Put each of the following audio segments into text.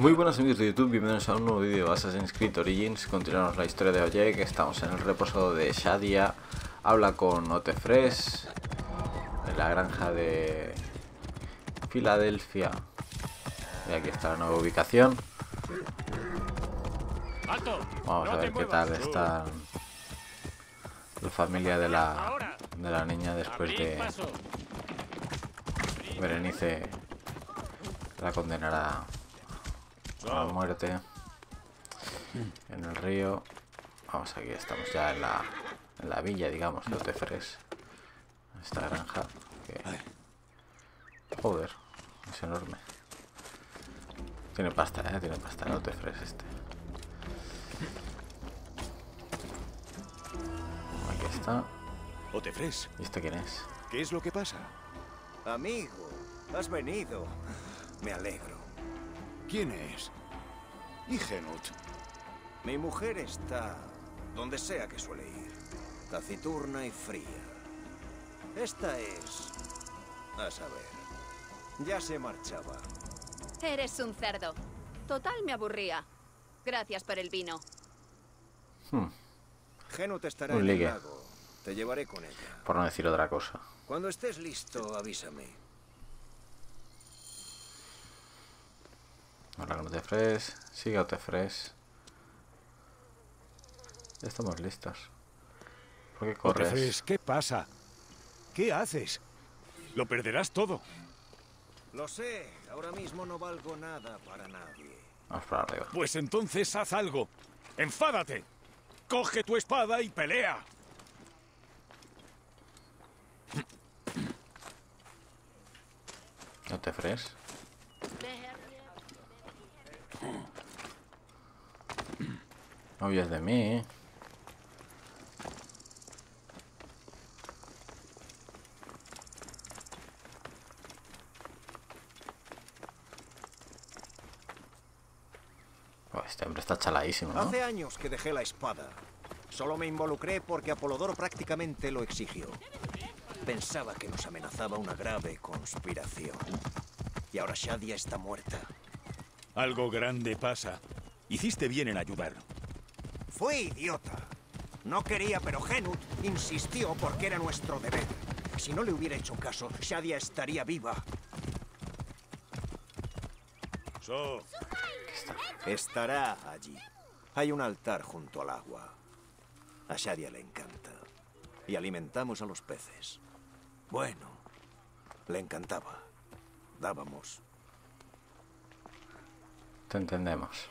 Muy buenos amigos de YouTube, bienvenidos a un nuevo vídeo de Assassin's Creed Origins. Continuamos la historia de Oleg, estamos en el reposo de Shadia. Habla con Otefres En la granja de Filadelfia. Y aquí está la nueva ubicación. Vamos a ver qué tal está la familia de la, de la niña después de Berenice la condenará a la muerte en el río. Vamos, aquí estamos ya en la, en la villa, digamos, de Otefres. Esta granja que... Joder, es enorme. Tiene pasta, ¿eh? Tiene pasta el Otefres este. Aquí está. Otefres. ¿Y este quién es? ¿Qué es lo que pasa? Amigo, has venido. Me alegro. ¿Quién es? ¿Y Genut? Mi mujer está donde sea que suele ir. Taciturna y fría. Esta es... A saber. Ya se marchaba. Eres un cerdo. Total me aburría. Gracias por el vino. Hmm, Genut estará Un en el lago. Te llevaré con ella. por no decir otra cosa. Cuando estés listo, avísame. Ahora con Otefres. Sigue Otefres. Ya estamos listos. ¿Por qué corres? ¿qué pasa? ¿Qué haces? Lo perderás todo. Lo sé, ahora mismo no valgo nada para nadie. Vamos para arriba. Pues entonces haz algo. ¡Enfádate! Coge tu espada y pelea. Otefres. No huyas de mí. Oh, este hombre está chaladísimo, ¿no? Hace años que dejé la espada. Solo me involucré porque Apolodoro prácticamente lo exigió. Pensaba que nos amenazaba una grave conspiración. Y ahora Shadia está muerta. Algo grande pasa. Hiciste bien en ayudar. Fue idiota. No quería, pero Genut insistió porque era nuestro deber. Si no le hubiera hecho caso, Shadia estaría viva. So, Estará allí. Hay un altar junto al agua. A Shadia le encanta. Y alimentamos a los peces. Bueno, le encantaba. Dábamos. Te entendemos.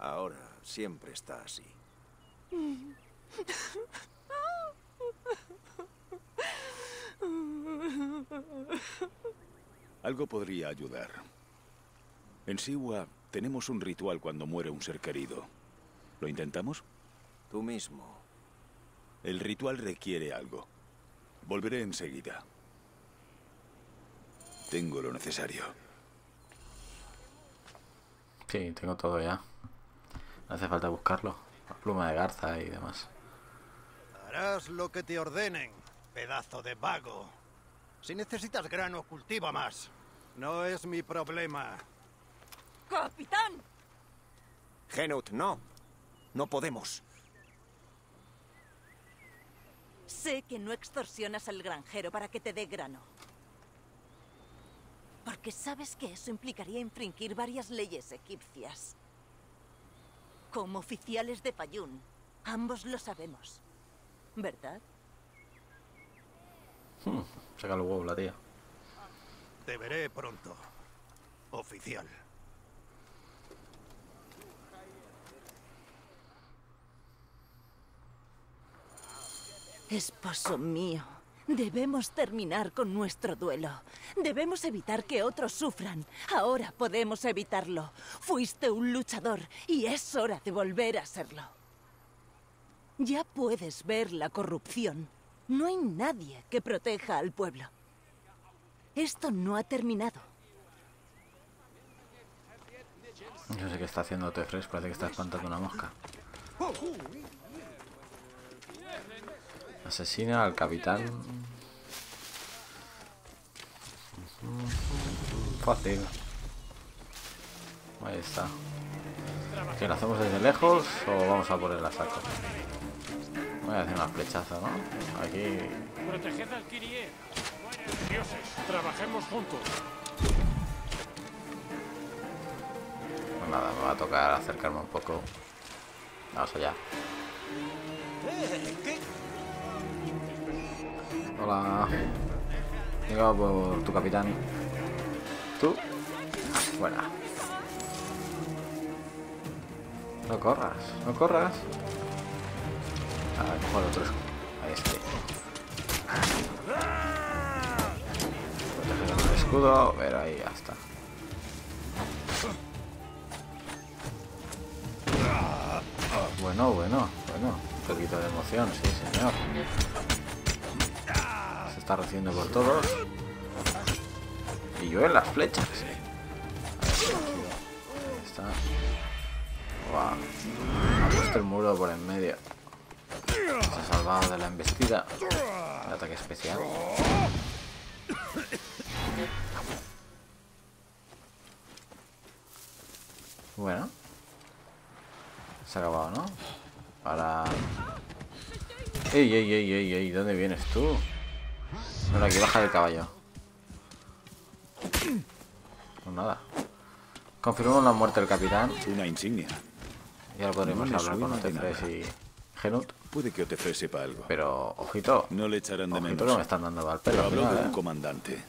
Ahora siempre está así. Algo podría ayudar. En Siwa tenemos un ritual cuando muere un ser querido. ¿Lo intentamos? Tú mismo. El ritual requiere algo. Volveré enseguida. Tengo lo necesario. Sí, tengo todo ya. No hace falta buscarlo. La pluma de garza y demás. Harás lo que te ordenen, pedazo de vago. Si necesitas grano, cultiva más. No es mi problema. ¡Capitán! Genut, no. No podemos. Sé que no extorsionas al granjero para que te dé grano. Porque sabes que eso implicaría infringir varias leyes egipcias. Como oficiales de Payún, ambos lo sabemos. ¿Verdad? Saca los huevos la tía. Te veré pronto. Oficial. Esposo mío, Debemos terminar con nuestro duelo. Debemos evitar que otros sufran. Ahora podemos evitarlo. Fuiste un luchador y es hora de volver a serlo. Ya puedes ver la corrupción. No hay nadie que proteja al pueblo. Esto no ha terminado. No sé qué está haciendo Tefres, parece que está espantando una mosca. Asesina al capitán. Fácil. Ahí está. ¿Que lo hacemos desde lejos o vamos a por el saco? Voy a hacer una flechaza, ¿no? Aquí. Proteged al Kyrie. Dioses, trabajemos juntos. Pues nada, me va a tocar acercarme un poco. Vamos allá. Hola. Venga por tu capitán. Tú. Buena. No corras, no corras. A ver, cojo el otro. Ahí estoy. Proteger el escudo, pero ahí ya está. Bueno, bueno, bueno. Un poquito de emoción, sí, señor. Está recibiendo por todos. Y yo en las flechas. Ahí está. Guau. Ha puesto el muro por en medio. Se ha salvado de la embestida. El ataque especial. Bueno. Se ha acabado, ¿no? Ahora... ¡Ey, ey, ey, ey, ey! ¿Dónde vienes tú? Bueno, aquí baja del caballo. Pues nada. Confirmamos la muerte del capitán. Una insignia. Y ahora podremos No hablar con Otefres y Genut. Puede que Otefre sepa algo. Pero, ojito. No le echarán de Ojito que menos. me están dando al Pero pelo. final, de un ¿eh? comandante.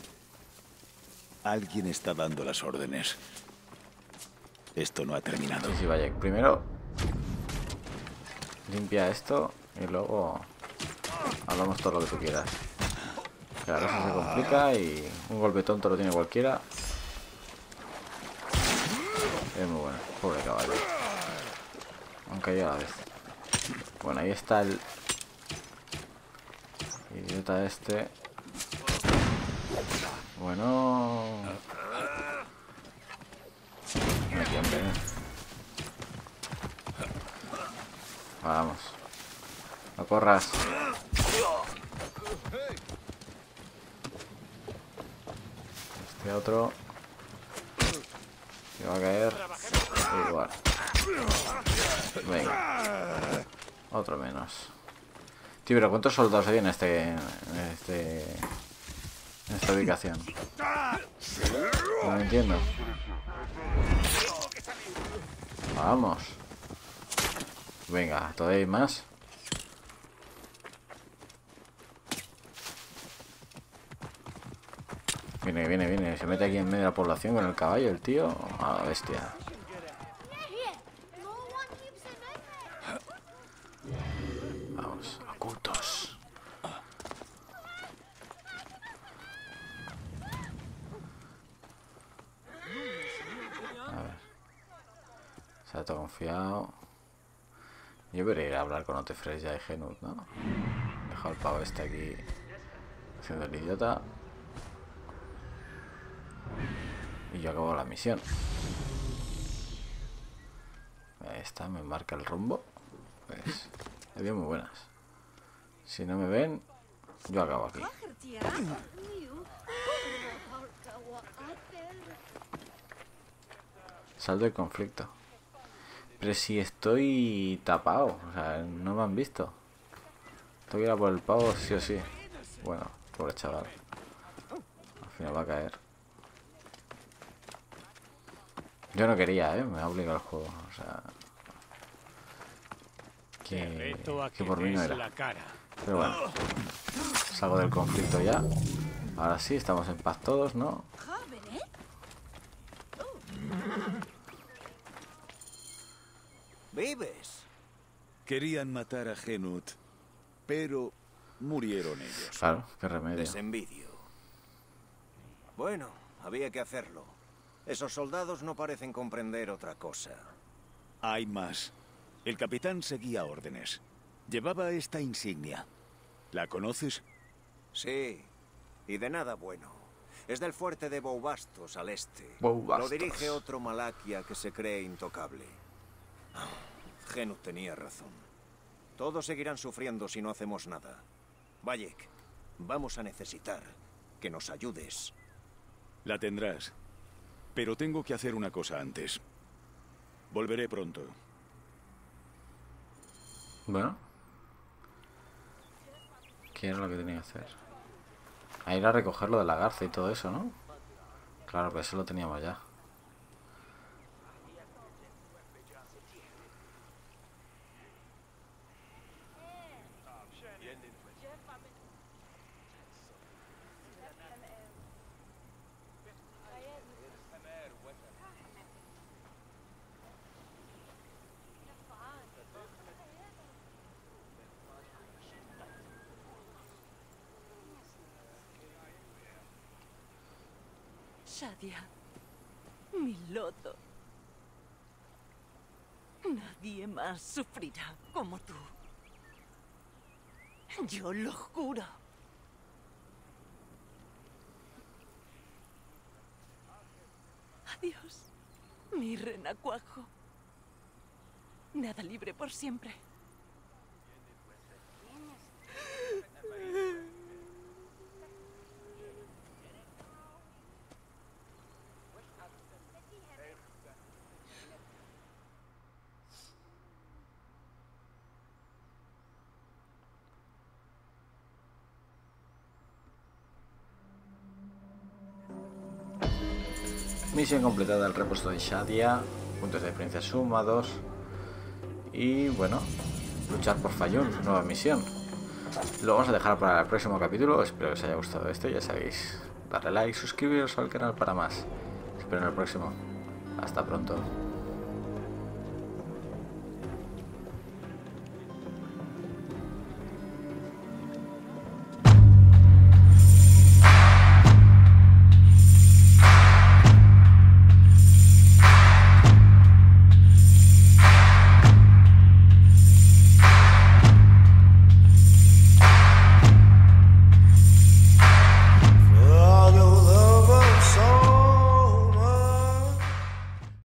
Alguien está dando las órdenes. Esto no ha terminado. Sí, sí, vaya. Primero limpia esto y luego hablamos todo lo que tú quieras. La cosa se complica y un golpe tonto lo tiene cualquiera. Es muy bueno, pobre caballo. Aunque yo a la vez. Bueno, ahí está el idiota este. Bueno. Vamos. No corras. Este otro. Se va a caer. Igual. Venga. Otro menos. Tío, pero ¿cuántos soldados hay en este. en este. en esta ubicación? No lo entiendo. Vamos. Venga, todavía hay más. Viene, viene, viene. Se mete aquí en medio de la población con el caballo, el tío. A la bestia. Vamos, ocultos. A ver. Se ha confiado. Yo veré ir a hablar con Otefres ya y Genut, ¿no? Dejo al pavo este aquí haciendo el idiota. Y yo acabo la misión. Está, me marca el rumbo. Pues, dio muy buenas. Si no me ven, yo acabo aquí. Sal del conflicto. Pero si estoy tapado, o sea, no me han visto. Tengo que ir a por el pavo sí o sí. Bueno, pobre chaval. Al final va a caer. Yo no quería, ¿eh? Me ha obligado el juego. O sea... Que, por mí no era. la cara. Pero bueno. Salgo del conflicto ya. Ahora sí, estamos en paz todos, ¿no? ¿Vives? Querían matar a Genut, pero murieron ellos. Claro, qué remedio. Bueno, había que hacerlo. Esos soldados no parecen comprender otra cosa. Hay más. El capitán seguía órdenes. Llevaba esta insignia. ¿La conoces? Sí, y de nada bueno. Es del fuerte de Boubastos al este. Boubastos. Lo dirige otro Malaquia que se cree intocable. Ah, Genu tenía razón. Todos seguirán sufriendo si no hacemos nada. Bayek, vamos a necesitar que nos ayudes. La tendrás. Pero tengo que hacer una cosa antes. Volveré pronto. Bueno. ¿Qué era lo que tenía que hacer? A ir a recoger lo de la garza y todo eso, ¿no? Claro, pues eso lo teníamos ya. Shadia, mi loto. Nadie más sufrirá como tú. Yo lo juro. Adiós, mi renacuajo. Nada libre por siempre. Misión completada el repuesto de Shadia. Puntos de experiencia sumados. Y bueno, luchar por Fayun, nueva misión. Lo vamos a dejar para el próximo capítulo. Espero que os haya gustado esto. Ya sabéis, darle like, suscribiros al canal para más. Espero en el próximo. Hasta pronto.